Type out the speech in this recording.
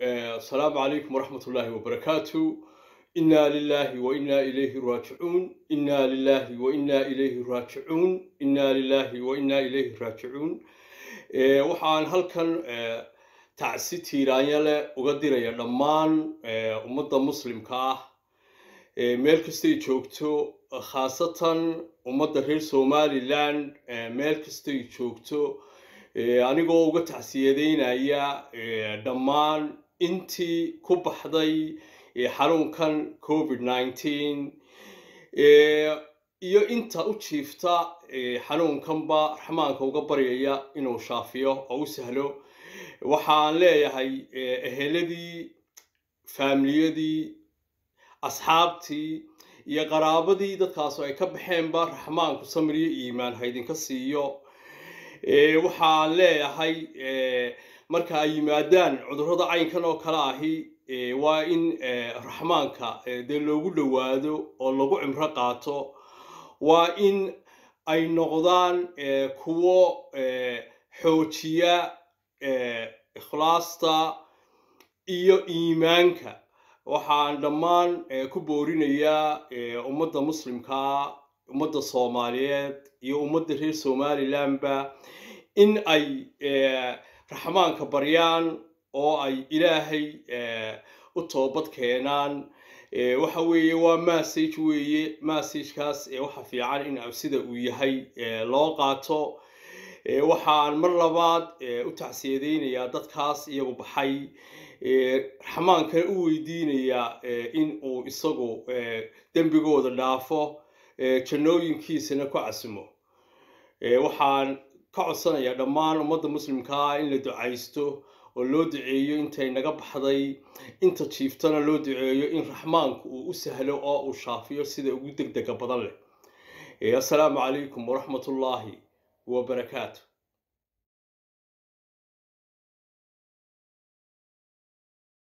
ullaahi wabarakaatu inaa lilaahi wa inaa ilayhi raajicuun inaa lilaahi wa inaa ilayhi raajicuun inaa lilaahi wa inaa ilayhi raajicuun waxaan halkan tacsi tiiraanya leh uga diraya dhammaan ummadda muslimka ah. Meel kastay joogto khaasatan ummadda reer somalilan meel kastay joogto anigoo uga tacsiyadeynaya dhammaan intii ku baxday xanuunkan covid iyo inta u jiifta xanuunkanba raxmaanka uga baryaya inuu shaafiyo oo u sahlo. Waxaan leeyahay eheladii faamiliyadii asxaabtii iyo qaraabadii dadkaasu ay ka baxeenba raxmaanku samiriyo iimaan haydinka siiyo waxaan leeyahay marka ay yimaadaan cudurrada caynkan oo kale ahi waa in raxmaanka dee loogu dhowaado oo lagu cimro qaato. Waa in ay noqdaan kuwo xoojiya ikhlaasta iyo iimaanka. Waxaan dhammaan ku boorinayaa ummadda muslimkaa ummadda soomaaliyeed iyo ummadda reer somalilanba in ay raxmaanka baryaan oo ay ilaahay u toobad keenaan waxa weeye waa massage weeye massagekaas waxa fiican in sida uu yahay loo qaato waxaan mar labaad u tacsiyadeynayaa dadkaas iyagu baxay raxmaankana u weydiinayaa in uu isagu dembigooda dhaafo jannooyinkiisana ku casimo. Waxaan ka codsanayaa dhammaan ummadda muslimkaa in la ducaysto oo loo duceeyo intay naga baxday inta jiiftana loo duceeyo in raxmaanku uu u sahlo oo uu shaafiyo sida ugu deg dega badan leh. Assalaamu calaykum waraxmatullaahi wabarakaatu